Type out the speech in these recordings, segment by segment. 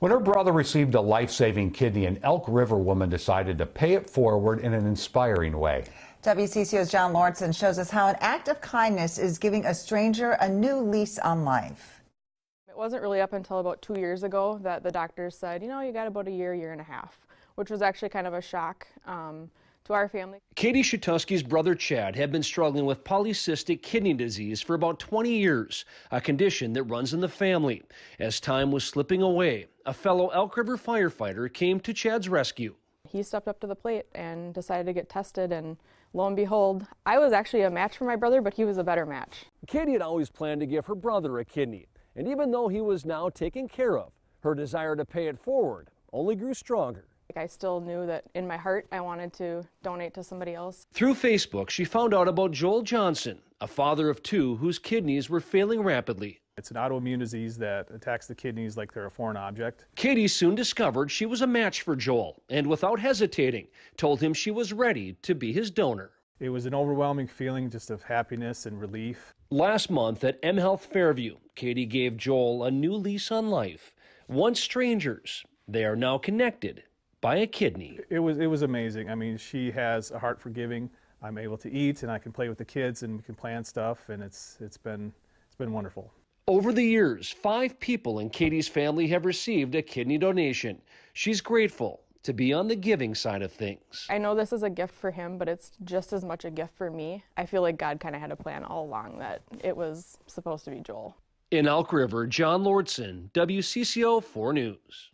When her brother received a life saving kidney, an Elk River woman decided to pay it forward in an inspiring way. WCCO's John Lauritsen shows us how an act of kindness is giving a stranger a new lease on life. It wasn't really up until about two years ago that the doctors said, you know, you got about a year, year and a half, which was actually kind of a shock. Um, to our family. Katie Shatusky's brother Chad had been struggling with polycystic kidney disease for about 20 years, a condition that runs in the family. As time was slipping away, a fellow Elk River firefighter came to Chad's rescue. He stepped up to the plate and decided to get tested, and lo and behold, I was actually a match for my brother, but he was a better match. Katie had always planned to give her brother a kidney, and even though he was now taken care of, her desire to pay it forward only grew stronger. I still knew that in my heart I wanted to donate to somebody else. Through Facebook, she found out about Joel Johnson, a father of two whose kidneys were failing rapidly. It's an autoimmune disease that attacks the kidneys like they're a foreign object. Katie soon discovered she was a match for Joel and without hesitating told him she was ready to be his donor. It was an overwhelming feeling just of happiness and relief. Last month at M Health Fairview, Katie gave Joel a new lease on life. Once strangers, they are now connected by a kidney. It was it was amazing. I mean, she has a heart for giving. I'm able to eat and I can play with the kids and we can plan stuff and it's it's been it's been wonderful. Over the years, five people in Katie's family have received a kidney donation. She's grateful to be on the giving side of things. I know this is a gift for him, but it's just as much a gift for me. I feel like God kind of had a plan all along that it was supposed to be Joel. In Elk River, John Lauritsen, WCCO 4 News.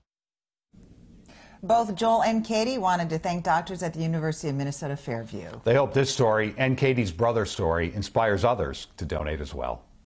Both Joel and Katie wanted to thank doctors at the University of Minnesota Fairview. They hope this story and Katie's brother's story inspires others to donate as well.